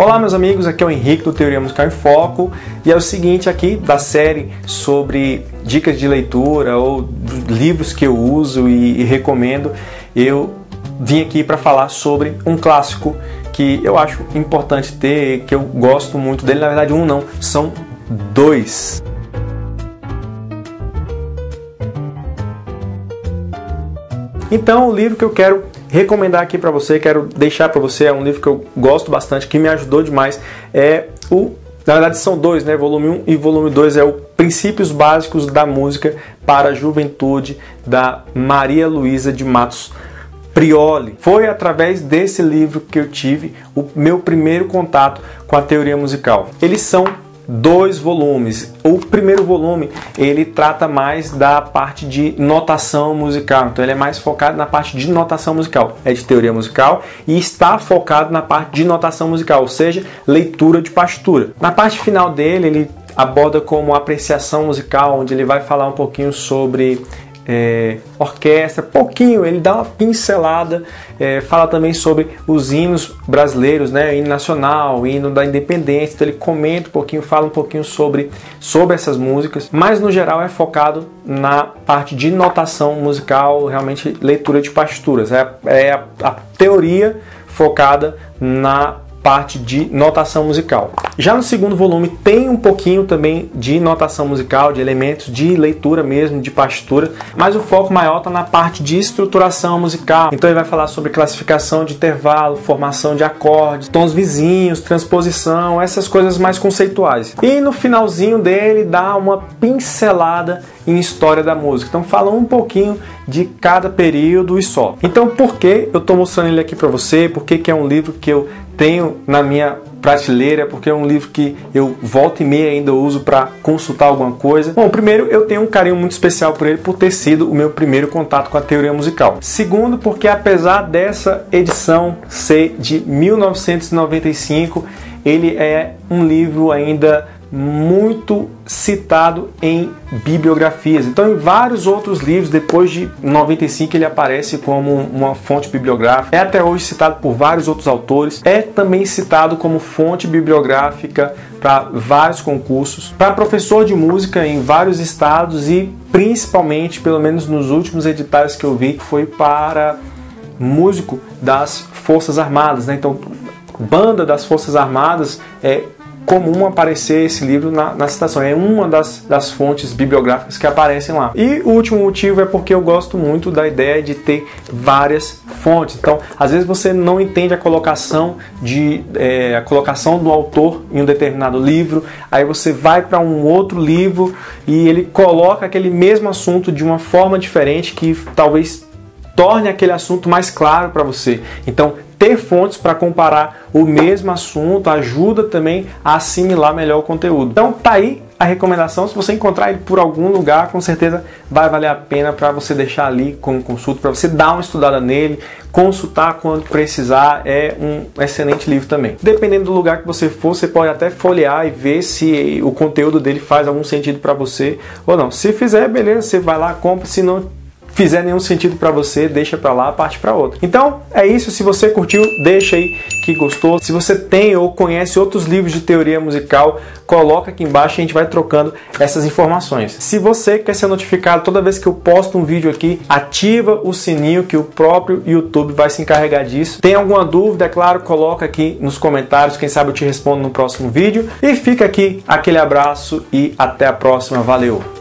Olá meus amigos, aqui é o Henrique do Teoria Musical em Foco e é o seguinte aqui da série sobre dicas de leitura ou livros que eu uso e, e recomendo, eu vim aqui para falar sobre um clássico que eu acho importante ter, que eu gosto muito dele, na verdade um não, são dois. Então o livro que eu quero recomendar aqui para você, quero deixar para você, é um livro que eu gosto bastante, que me ajudou demais, é o na verdade são dois, né? Volume 1 e volume 2 é o Princípios Básicos da Música para a Juventude da Maria Luísa de Matos Prioli. Foi através desse livro que eu tive o meu primeiro contato com a teoria musical. Eles são dois volumes. O primeiro volume ele trata mais da parte de notação musical, então ele é mais focado na parte de notação musical, é de teoria musical e está focado na parte de notação musical, ou seja, leitura de partitura. Na parte final dele ele aborda como apreciação musical, onde ele vai falar um pouquinho sobre é, orquestra, pouquinho, ele dá uma pincelada, é, fala também sobre os hinos brasileiros, né, hino nacional, hino da independência, então ele comenta um pouquinho, fala um pouquinho sobre, sobre essas músicas, mas no geral é focado na parte de notação musical, realmente leitura de partituras, é, é a, a teoria focada na parte de notação musical. Já no segundo volume tem um pouquinho também de notação musical, de elementos de leitura mesmo, de partitura, mas o foco maior está na parte de estruturação musical. Então ele vai falar sobre classificação de intervalo, formação de acordes, tons vizinhos, transposição, essas coisas mais conceituais. E no finalzinho dele dá uma pincelada em história da música. Então fala um pouquinho de cada período e só. Então por que eu estou mostrando ele aqui para você? Por que, que é um livro que eu tenho na minha prateleira, porque é um livro que eu volta e meia ainda uso para consultar alguma coisa. Bom, primeiro eu tenho um carinho muito especial por ele por ter sido o meu primeiro contato com a teoria musical. Segundo, porque apesar dessa edição ser de 1995, ele é um livro ainda muito citado em bibliografias. Então, em vários outros livros, depois de 95, ele aparece como uma fonte bibliográfica. É até hoje citado por vários outros autores. É também citado como fonte bibliográfica para vários concursos, para professor de música em vários estados e principalmente, pelo menos nos últimos editais que eu vi, foi para músico das Forças Armadas. Né? Então, banda das Forças Armadas é comum aparecer esse livro na, na citação. É uma das, das fontes bibliográficas que aparecem lá. E o último motivo é porque eu gosto muito da ideia de ter várias fontes. Então, às vezes você não entende a colocação de é, a colocação do autor em um determinado livro, aí você vai para um outro livro e ele coloca aquele mesmo assunto de uma forma diferente que talvez torne aquele assunto mais claro para você. Então, ter fontes para comparar o mesmo assunto ajuda também a assimilar melhor o conteúdo. Então, tá aí a recomendação. Se você encontrar ele por algum lugar, com certeza vai valer a pena para você deixar ali como consulta, para você dar uma estudada nele, consultar quando precisar. É um excelente livro também. Dependendo do lugar que você for, você pode até folhear e ver se o conteúdo dele faz algum sentido para você ou não. Se fizer, beleza, você vai lá, compra. Se não fizer nenhum sentido para você, deixa para lá, parte para outra. Então, é isso, se você curtiu, deixa aí que gostou. Se você tem ou conhece outros livros de teoria musical, coloca aqui embaixo e a gente vai trocando essas informações. Se você quer ser notificado toda vez que eu posto um vídeo aqui, ativa o sininho que o próprio YouTube vai se encarregar disso. Tem alguma dúvida, é claro, coloca aqui nos comentários, quem sabe eu te respondo no próximo vídeo. E fica aqui aquele abraço e até a próxima. Valeu!